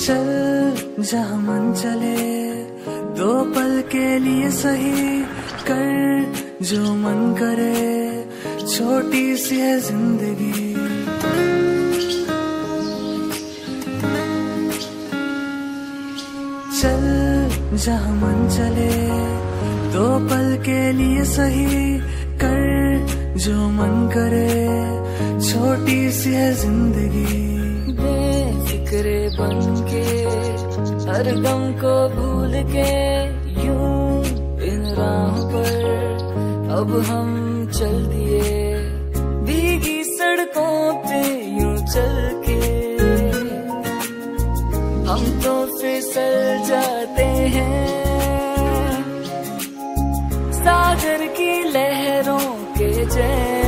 चल, जहा मन चले, दो पल के लिए सही कर जो मन करे। छोटी सी है ज़िंदगी। चल, जहा मन चले, दो पल के लिए सही कर जो मन करे। छोटी सी है ज़िंदगी। बेफिक्रे बन के हर गम को भूल के यूँ इन राहों पर अब हम चल दिए। भीगी सड़कों पे यूँ चल के, हम तो फिसल जाते हैं। सागर की लहरों के जैसे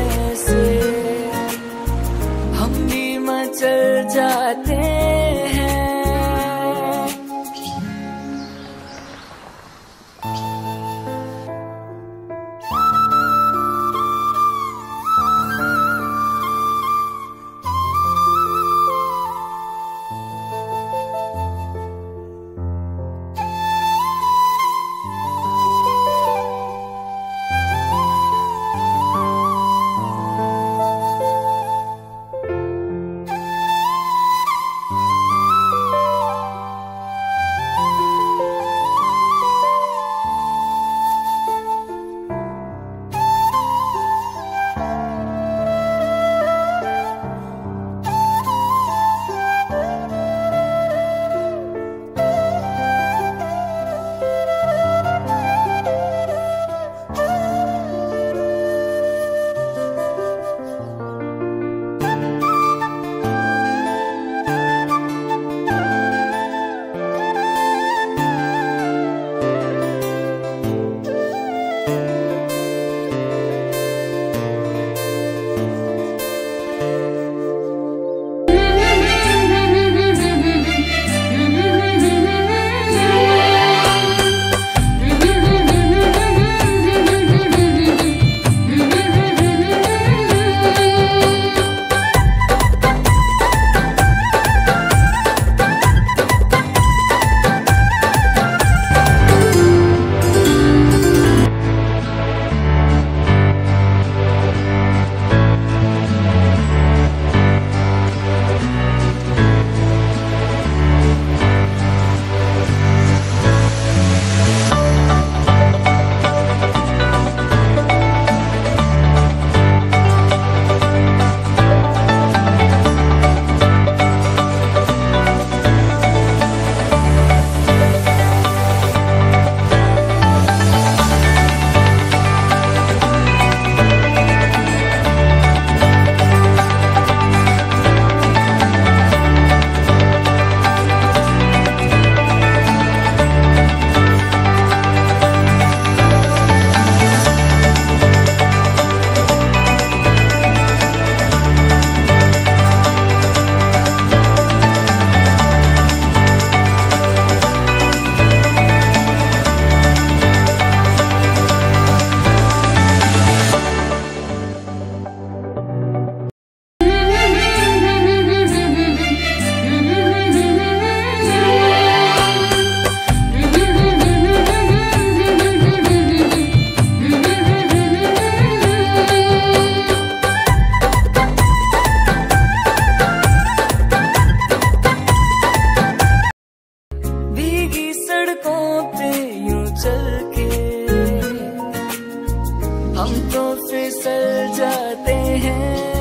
फिसल जाते हैं।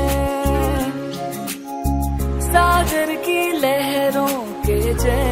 सागर की लहरों के जैसे